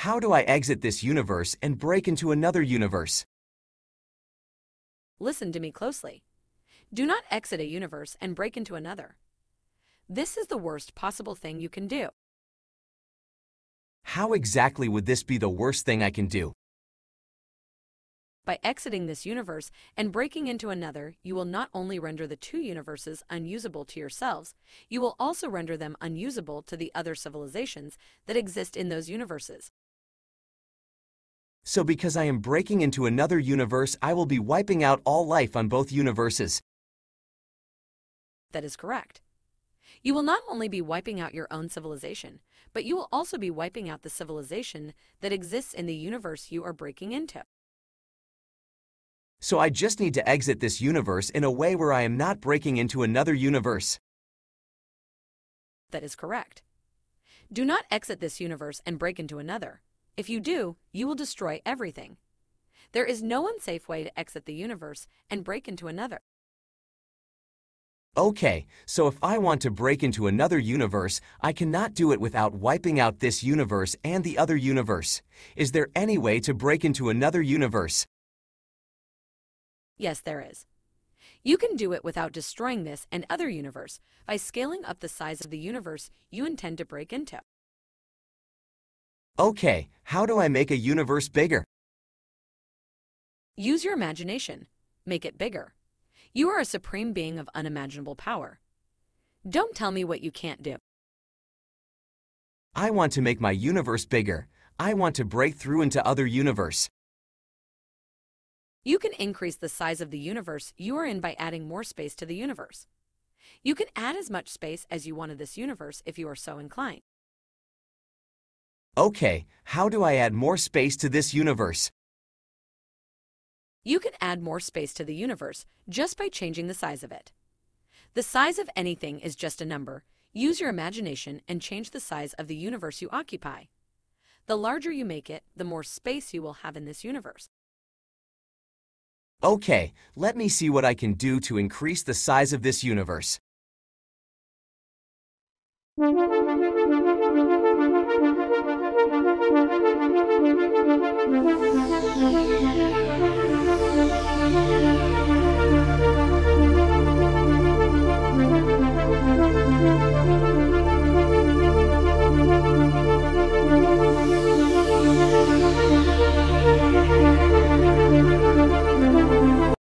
how do I exit this universe and break into another universe? Listen to me closely. Do not exit a universe and break into another. This is the worst possible thing you can do. How exactly would this be the worst thing I can do? By exiting this universe and breaking into another, you will not only render the two universes unusable to yourselves, you will also render them unusable to the other civilizations that exist in those universes. So because I am breaking into another universe, I will be wiping out all life on both universes. That is correct. You will not only be wiping out your own civilization, but you will also be wiping out the civilization that exists in the universe you are breaking into. So I just need to exit this universe in a way where I am not breaking into another universe. That is correct. Do not exit this universe and break into another. If you do, you will destroy everything. There is no unsafe way to exit the universe and break into another. Okay, so if I want to break into another universe, I cannot do it without wiping out this universe and the other universe. Is there any way to break into another universe? Yes, there is. You can do it without destroying this and other universe by scaling up the size of the universe you intend to break into. Okay, how do I make a universe bigger? Use your imagination. Make it bigger. You are a supreme being of unimaginable power. Don't tell me what you can't do. I want to make my universe bigger. I want to break through into other universe. You can increase the size of the universe you are in by adding more space to the universe. You can add as much space as you want to this universe if you are so inclined. Okay, how do I add more space to this universe? You can add more space to the universe just by changing the size of it. The size of anything is just a number. Use your imagination and change the size of the universe you occupy. The larger you make it, the more space you will have in this universe. Okay, let me see what I can do to increase the size of this universe. Thank you.